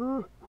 Huh?